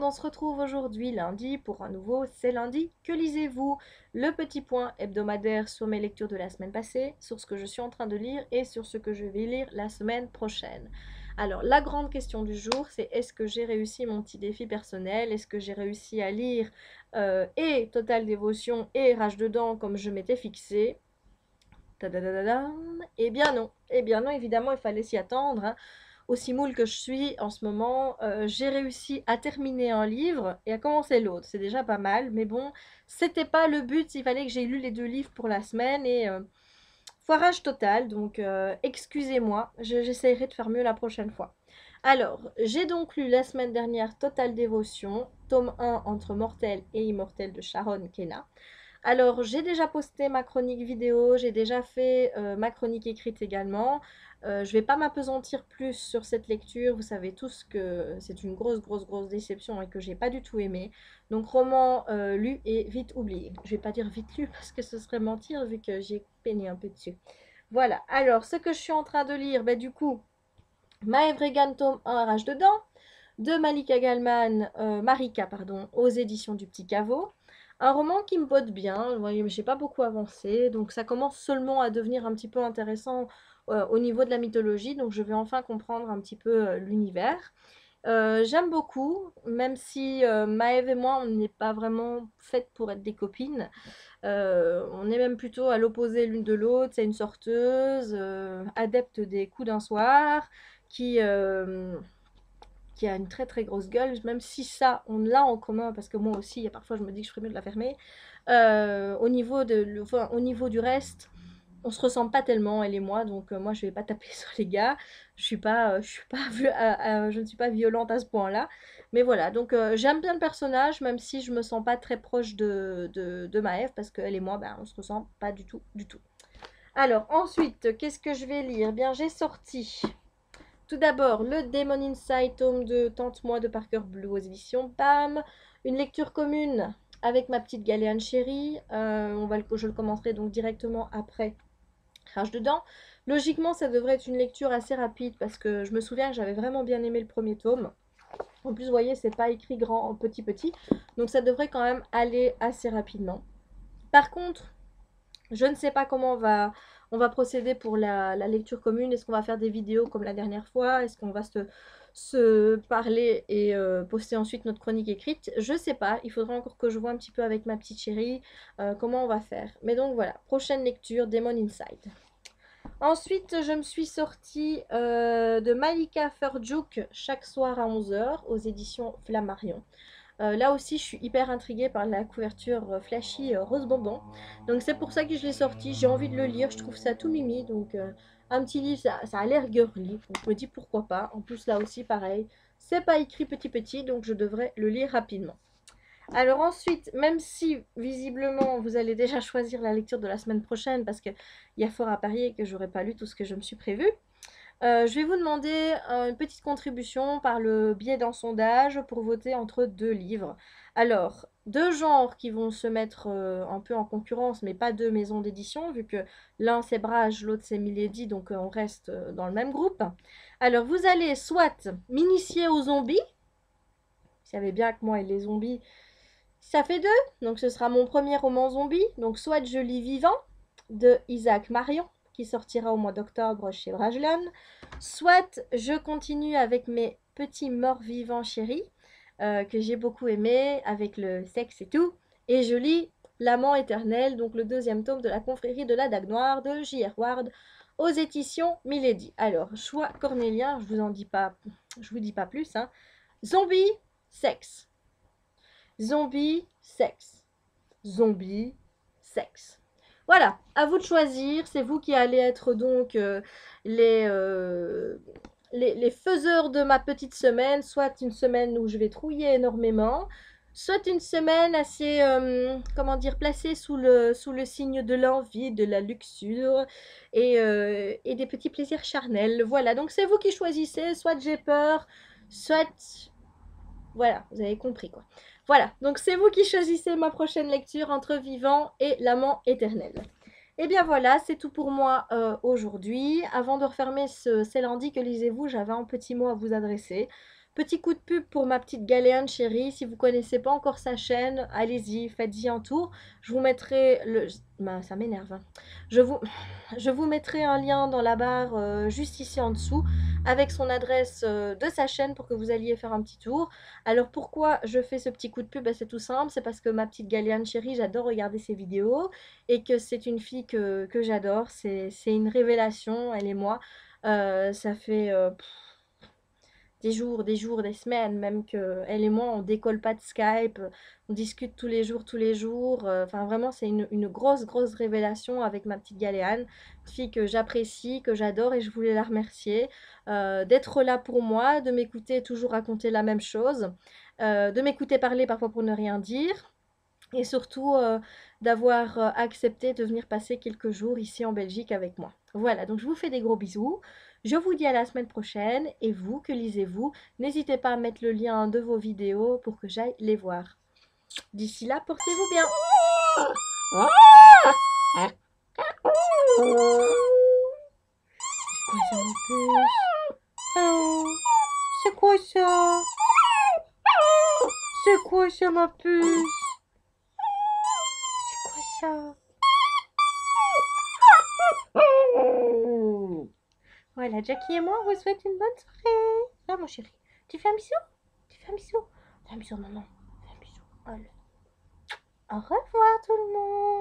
on se retrouve aujourd'hui lundi pour un nouveau C'est lundi, que lisez-vous? Le petit point hebdomadaire sur mes lectures de la semaine passée, sur ce que je suis en train de lire et sur ce que je vais lire la semaine prochaine. Alors la grande question du jour, c'est est-ce que j'ai réussi mon petit défi personnel? Est-ce que j'ai réussi à lire euh, et Total Dévotion et Rage dedans comme je m'étais fixé Eh bien non, eh bien non, évidemment il fallait s'y attendre. Hein aussi moule que je suis en ce moment, euh, j'ai réussi à terminer un livre et à commencer l'autre. C'est déjà pas mal, mais bon, c'était pas le but. Il fallait que j'ai lu les deux livres pour la semaine et euh, foirage total. Donc, euh, excusez-moi, j'essaierai de faire mieux la prochaine fois. Alors, j'ai donc lu la semaine dernière Total Dévotion, tome 1 entre mortel et immortel de Sharon Kena. Alors, j'ai déjà posté ma chronique vidéo, j'ai déjà fait ma chronique écrite également. Euh, je ne vais pas m'apesantir plus sur cette lecture. Vous savez tous que c'est une grosse, grosse, grosse déception et que j'ai pas du tout aimé. Donc, roman euh, lu et vite oublié. Je vais pas dire vite lu parce que ce serait mentir vu que j'ai peiné un peu dessus. Voilà. Alors, ce que je suis en train de lire, ben, du coup, Maëv Regan, tome 1, Rage dedans, de Malika Galman, euh, Marika, pardon, aux éditions du Petit Caveau. Un roman qui me botte bien, j'ai pas beaucoup avancé, donc ça commence seulement à devenir un petit peu intéressant euh, au niveau de la mythologie, donc je vais enfin comprendre un petit peu euh, l'univers. Euh, j'aime beaucoup, même si Maëve et moi, on n'est pas vraiment faites pour être des copines. on est même plutôt à l'opposé l'une de l'autre. C'est une sorteuse, adepte des coups d'un soir, qui, qui a une très très grosse gueule, même si ça, on l'a en commun, parce que moi aussi, parfois je me dis que je ferais mieux de la fermer. au, niveau de, au niveau du reste, on se ressemble pas tellement elle et moi donc euh, moi je vais pas taper sur les gars. Je suis pas euh, je suis pas euh, je ne suis pas violente à ce point là mais voilà donc j'aime bien le personnage même si je me sens pas très proche de, de, de Maëve parce qu'elle et moi ben, on se ressemble pas du tout du tout. Alors ensuite qu'est-ce que je vais lire? Bien j'ai sorti tout d'abord le Demon Inside tome de Tente-moi de Parker Blue aux éditions BAM une lecture commune avec ma petite galéane chérie va je le commencerai donc directement après crache dedans. Logiquement, ça devrait être une lecture assez rapide parce que je me souviens que j'avais vraiment bien aimé le premier tome. En plus, vous voyez, c'est pas écrit grand petit petit. Donc ça devrait quand même aller assez rapidement. Par contre, je ne sais pas comment on va, on va procéder pour la, lecture commune. Est-ce qu'on va faire des vidéos comme la dernière fois? Est-ce qu'on va se, parler et euh, poster ensuite notre chronique écrite? Je ne sais pas. Il faudra encore que je vois un petit peu avec ma petite chérie euh, comment on va faire. Mais donc voilà, prochaine lecture, Demon Inside. Ensuite, je me suis sortie euh, de Malika Furjuk chaque soir à 11h aux éditions Flammarion. Euh, là aussi, je suis hyper intriguée par la couverture euh, flashy rose bonbon. Donc c'est pour ça que je l'ai sorti. J'ai envie de le lire. Je trouve ça tout mimi. Donc un petit livre, ça, ça a l'air girly. Donc je me dis pourquoi pas. En plus là aussi, pareil. C'est pas écrit petit petit. Donc je devrais le lire rapidement. Alors ensuite, même si visiblement vous allez déjà choisir la lecture de la semaine prochaine parce qu'il y a fort à parier que j'aurais pas lu tout ce que je me suis prévu, euh, je vais vous demander euh, une petite contribution par le biais d'un sondage pour voter entre deux livres. Alors, deux genres qui vont se mettre euh, un peu en concurrence, mais pas deux maisons d'édition, vu que l'un c'est Brage, l'autre c'est Milady, donc on reste dans le même groupe. Alors, vous allez soit m'initier aux zombies, vous savez bien que moi et les zombies, ça fait deux. Donc ce sera mon premier roman zombie. Donc soit Je lis vivant de Isaac Marion qui sortira au mois d'octobre chez Brajlon. Soit je continue avec mes petits morts vivants chéris euh, que j'ai beaucoup aimé avec le sexe et tout. Et je lis L'amant éternel, donc le deuxième tome de la confrérie de la Dague Noire de J.R. Ward aux éditions Milady. Alors, choix cornélien, je vous en dis pas, je vous dis pas plus. Hein. Zombie, sexe. Zombie, sexe. Zombie, sexe. Voilà, à vous de choisir. C'est vous qui allez être donc euh, euh, les, les, faiseurs de ma petite semaine. Soit une semaine où je vais trouiller énormément, soit une semaine assez, euh, comment dire, placée sous le, sous le signe de l'envie, de la luxure et, et des petits plaisirs charnels. Voilà, donc c'est vous qui choisissez. Soit j'ai peur, soit... Voilà, vous avez compris quoi. Voilà, donc c'est vous qui choisissez ma prochaine lecture entre Vivant et L'amant éternel. Et eh bien voilà, c'est tout pour moi euh, aujourd'hui. Avant de refermer ce lundi que lisez-vous, j'avais un petit mot à vous adresser. Petit coup de pub pour ma petite Galéane chérie. Si vous connaissez pas encore sa chaîne, allez-y, faites-y un tour. Je vous mettrai le... Ben, ça m'énerve. Hein. Je, vous... je vous mettrai un lien dans la barre euh, juste ici en dessous avec son adresse euh, de sa chaîne pour que vous alliez faire un petit tour. Alors pourquoi je fais ce petit coup de pub? Ben, C'est tout simple, c'est parce que ma petite Galéane chérie, j'adore regarder ses vidéos et que c'est une fille que, j'adore. C'est une révélation, elle et moi. Euh, ça fait des jours, des jours, des semaines, même que elle et moi, on décolle pas de Skype, on discute tous les jours, tous les jours. Euh, enfin, vraiment, c'est une, grosse, grosse révélation avec ma petite Galéane, fille que j'apprécie, que j'adore et je voulais la remercier euh, d'être là pour moi, de m'écouter toujours raconter la même chose, euh, de m'écouter parler parfois pour ne rien dire et surtout d'avoir accepté de venir passer quelques jours ici en Belgique avec moi. Voilà, donc je vous fais des gros bisous. Je vous dis à la semaine prochaine et vous, que lisez-vous? N'hésitez pas à mettre le lien de vos vidéos pour que j'aille les voir. D'ici là, portez-vous bien. C'est quoi ça C'est quoi ça ma puce? C'est quoi ça? Voilà, Jackie et moi, on vous souhaite une bonne soirée. Là, mon chéri, tu fais un bisou? Tu fais un bisou? Fais un bisou, maman. Fais un bisou. Au revoir, tout le monde.